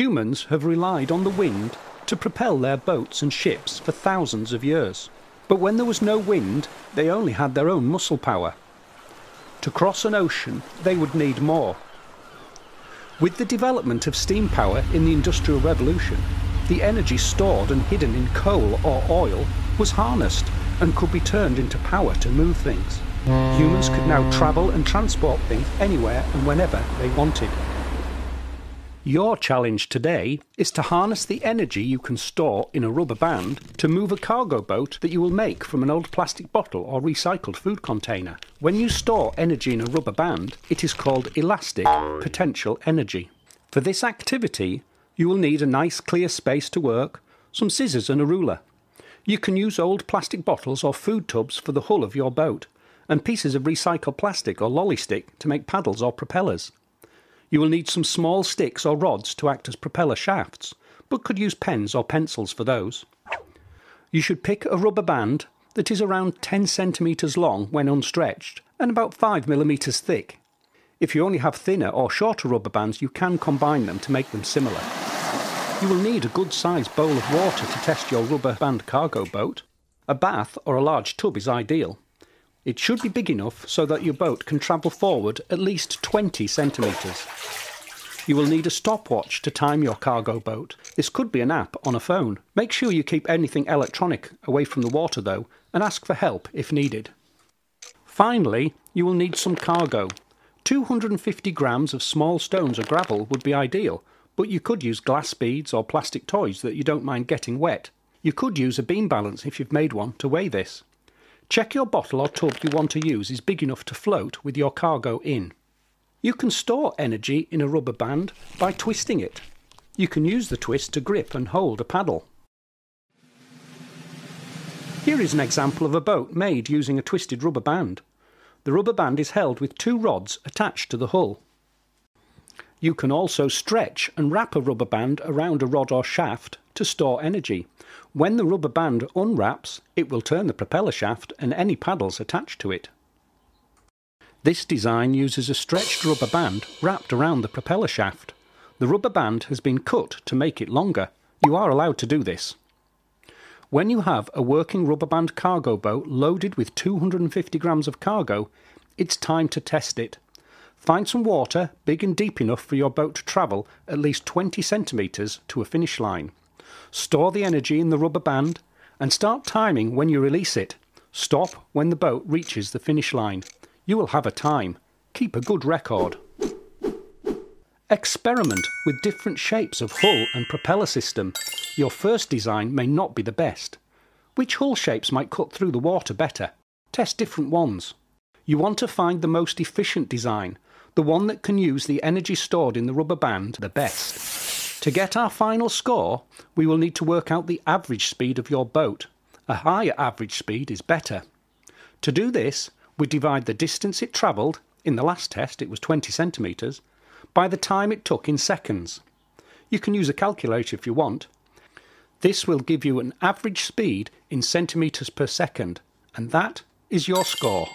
Humans have relied on the wind to propel their boats and ships for thousands of years. But when there was no wind, they only had their own muscle power. To cross an ocean, they would need more. With the development of steam power in the Industrial Revolution, the energy stored and hidden in coal or oil was harnessed and could be turned into power to move things. Humans could now travel and transport things anywhere and whenever they wanted. Your challenge today is to harness the energy you can store in a rubber band to move a cargo boat that you will make from an old plastic bottle or recycled food container. When you store energy in a rubber band, it is called elastic potential energy. For this activity, you will need a nice clear space to work, some scissors and a ruler. You can use old plastic bottles or food tubs for the hull of your boat, and pieces of recycled plastic or lolly stick to make paddles or propellers. You will need some small sticks or rods to act as propeller shafts, but could use pens or pencils for those. You should pick a rubber band that is around 10 centimetres long when unstretched and about 5 millimetres thick. If you only have thinner or shorter rubber bands, you can combine them to make them similar. You will need a good sized bowl of water to test your rubber band cargo boat. A bath or a large tub is ideal. It should be big enough so that your boat can travel forward at least 20 centimetres. You will need a stopwatch to time your cargo boat. This could be an app on a phone. Make sure you keep anything electronic away from the water though, and ask for help if needed. Finally, you will need some cargo. 250 grams of small stones or gravel would be ideal, but you could use glass beads or plastic toys that you don't mind getting wet. You could use a beam balance if you've made one to weigh this. Check your bottle or tub you want to use is big enough to float with your cargo in. You can store energy in a rubber band by twisting it. You can use the twist to grip and hold a paddle. Here is an example of a boat made using a twisted rubber band. The rubber band is held with two rods attached to the hull. You can also stretch and wrap a rubber band around a rod or shaft to store energy. When the rubber band unwraps, it will turn the propeller shaft and any paddles attached to it. This design uses a stretched rubber band wrapped around the propeller shaft. The rubber band has been cut to make it longer. You are allowed to do this. When you have a working rubber band cargo boat loaded with 250 grams of cargo, it's time to test it. Find some water big and deep enough for your boat to travel at least 20 centimetres to a finish line. Store the energy in the rubber band and start timing when you release it. Stop when the boat reaches the finish line. You will have a time. Keep a good record. Experiment with different shapes of hull and propeller system. Your first design may not be the best. Which hull shapes might cut through the water better? Test different ones. You want to find the most efficient design, the one that can use the energy stored in the rubber band the best. To get our final score, we will need to work out the average speed of your boat. A higher average speed is better. To do this, we divide the distance it travelled, in the last test it was 20 centimetres, by the time it took in seconds. You can use a calculator if you want. This will give you an average speed in centimetres per second, and that is your score.